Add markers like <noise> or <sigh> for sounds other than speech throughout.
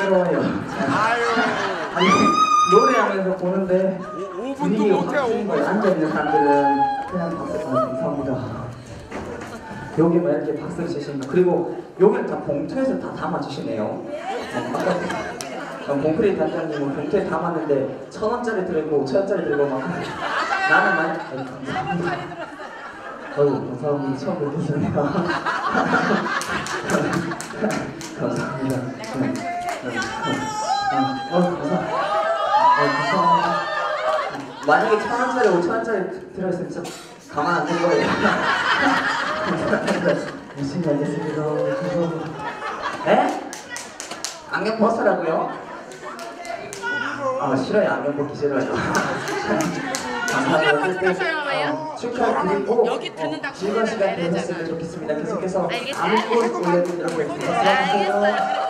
시끄러워요. 아유 아니 노래하면서 보는데 5분도 분위기가 못해 바뀌는 거예요. 5분 앉아있는 사람들은 그냥 박수 아, 감사합니다. 여기만 이렇게 박수를 치시니까 그리고 여기는 다 봉투에서 다 담아주시네요. 어, 아까 어, 봉크리 단장님은 봉투에 담았는데 천 원짜리 들고 오천 원짜리 들고 막 나는 많이 아니, 감사합니다. 어유 감사합니다. 처음 뵙겠습니다. <laughs> 감사합니다. 네. 네. 아, 어, 감사. 어, 감사합니다. 만약에 천 원짜리, 오천 원짜리 들어있으면 진짜 가만 안 둘 거예요. 감사합니다. 열심히. 감사합니다. 에? 안경 벗으라고요? 아 싫어요 안경 벗기 싫어요. <laughs> 감사합니다. 어쨌든, 어, 축하드리고 여기. 어, 즐거운 시간 되셨으면 좋겠습니다. 계속해서 알겠어요. 안고 올려드리도록 하겠습니다. 수고하세요.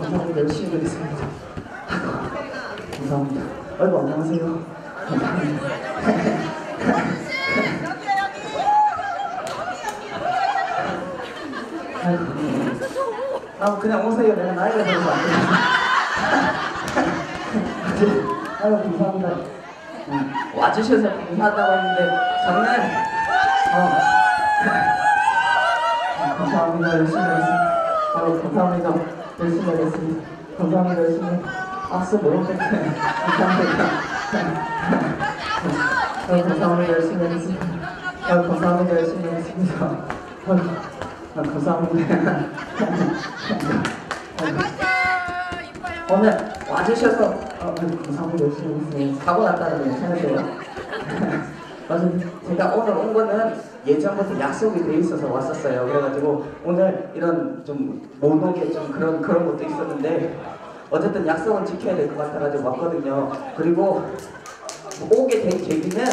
감사합니다. 열심히 하겠습니다. 감사합니다. 아이고, 안녕하세요. 아 그냥 오세요. 내가 나이가 들어서 안 돼요. 아유 감사합니다. 음, 와주셔서 감사하다고 했는데 저는 어, 음, 감사합니다. 열심히 하겠습니다. 아유 감사합니다. 열심히 하겠습니다. 감사합니다. 열심히 박수 모르겠네. 감사합니다. 아유 감사합니다. 열심히 하겠습니다. 아유 감사합니다. 열심히 하겠습니다. 아, 감사합니다. 오늘 와주셔서 어, 네, 감사합니다 열심히 하겠습니다. 사고 났다는 거 괜찮으세요? 맞아요. 제가 오늘 온 거는 예전부터 약속이 돼 있어서 왔었어요. 그래가지고 오늘 이런 좀 못 오게 좀 그런 그런 것도 있었는데 어쨌든 약속은 지켜야 될 것 같아가지고 왔거든요. 그리고 오게 된 계기는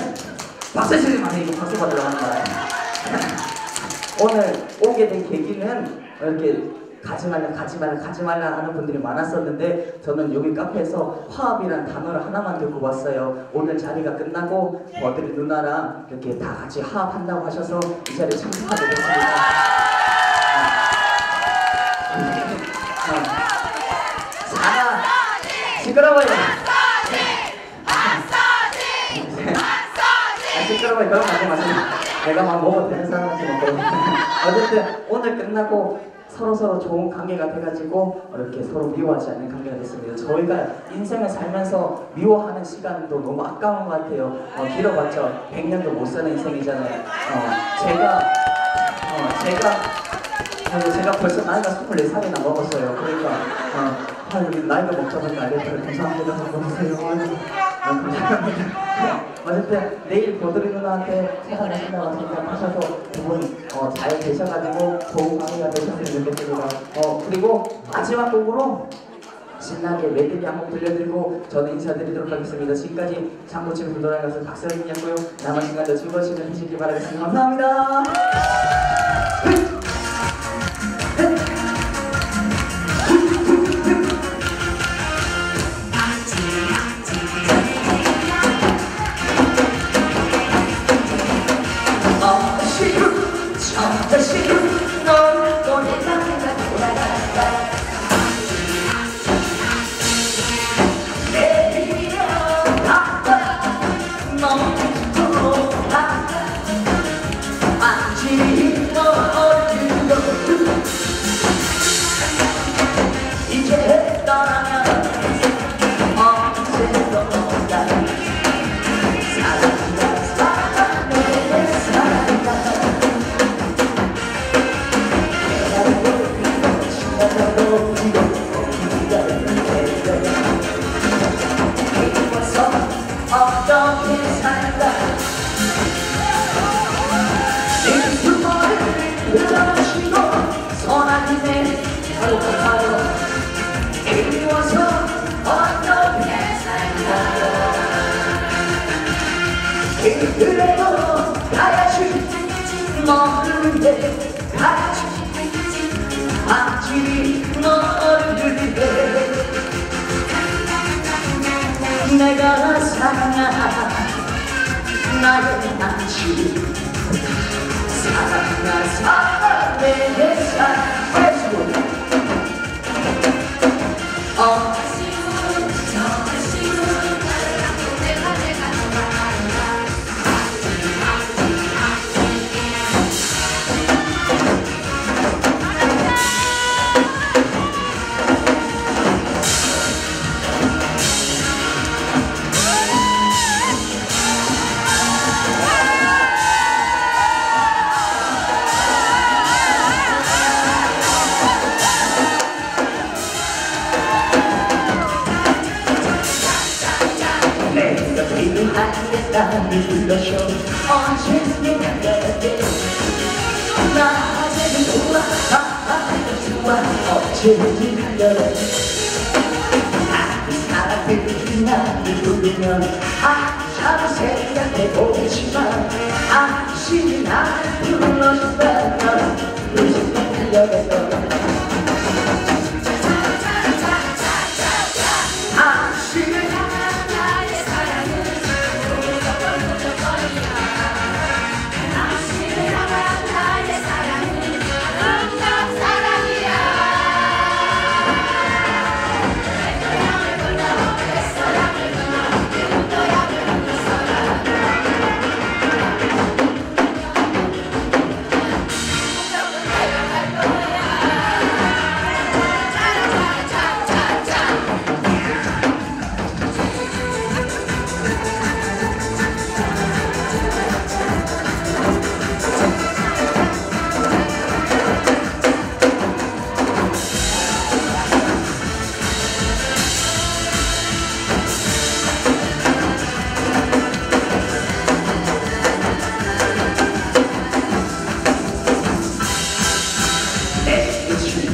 박수 치지 마세요. 박수 받으러 가는 거예요. <laughs> 오늘 오게 된 계기는 이렇게 가지 말라 가지 말라 가지 말라 하는 분들이 많았었는데 저는 여기 카페에서 화합이라는 단어를 하나만 듣고 왔어요. 오늘 자리가 끝나고 버들이 누나랑 이렇게 다 같이 화합한다고 하셔서 이 자리에 참석하게 됐습니다. 어. 시끄러워요. 아 시끄러워요. 그런 거 하지 마세요. 내가 막 먹어도 되는 사람한테 먹거든요. 어쨌든 오늘 끝나고 서로 서로 좋은 관계가 돼가지고 이렇게 서로 미워하지 않는 관계가 됐습니다. 저희가 인생을 살면서 미워하는 시간도 너무 아까운 것 같아요. 어, 길어봤죠. 100년도 못 사는 인생이잖아요. 어, 제가 어, 제가 제가 벌써 나이가 24살이나 먹었어요. 그러니까 어, 아유, 나이가 먹다 보니 알겠더라고요. 감사합니다. 먹으세요. 아유, 아, 감사합니다. 어쨌든 내일 보드리 누나한테 생각하신다고 생각하셔서 두분 어, 잘 계셔가지고 좋은 관계가 되셨으면 좋겠습니다. 어, 그리고 마지막 곡으로 신나게 메들리 한곡 들려드리고 저는 인사드리도록 하겠습니다. 지금까지 장구친 불도라 가수 박서린이었고요. 남은 시간도 즐거운 시간 되시길 바라겠습니다. 감사합니다. 그래도 가야지 너를 가야지 아직 너를 위해 내가 사랑한 나의 남친 사랑아 사랑 내 사랑 어 나를 부르면 아차도 생각해 보겠지만 아침이 나를 불러준다면 의심만 하려고 했던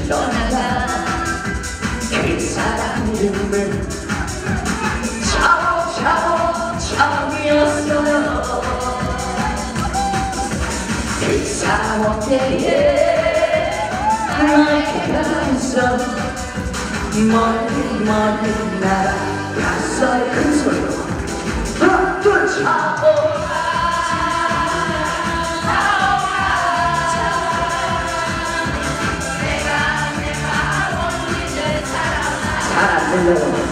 떠나가 그 사람 이름은 차오차오차오였어요 멀리 멀리 날아갔어요 큰 소리로 하나 차오 Gracias.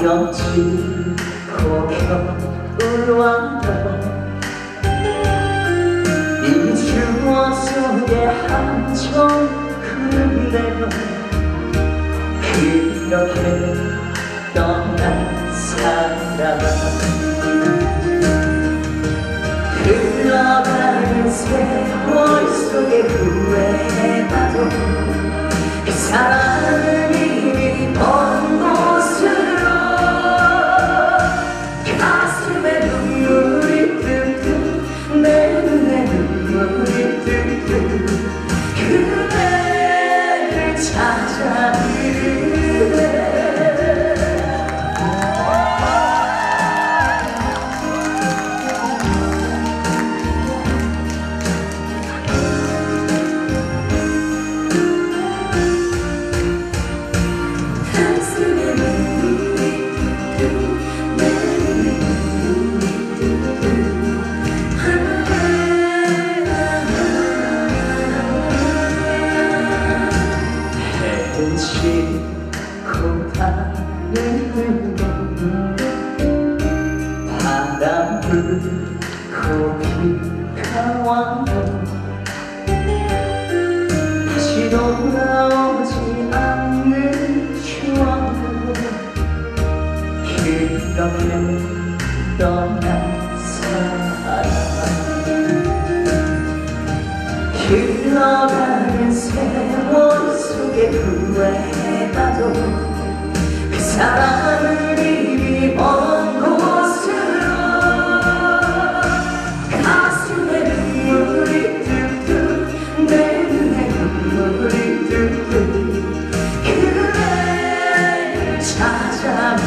겹치고 겹을 왔던 이 추억 속에 한점 흐르네요. 그렇게 떠난 사람 흘러가는 세월 속에 후회봐도 그 사랑은 이미 Amen. 사랑하는 일이 먼 곳으로 가슴에 눈물이 뚝뚝 내 눈에 눈물이 뚝뚝 그래 찾아그래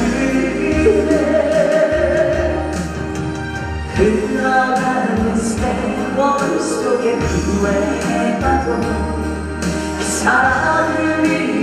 흘러가는 세월 속에 후회해봐도 사랑을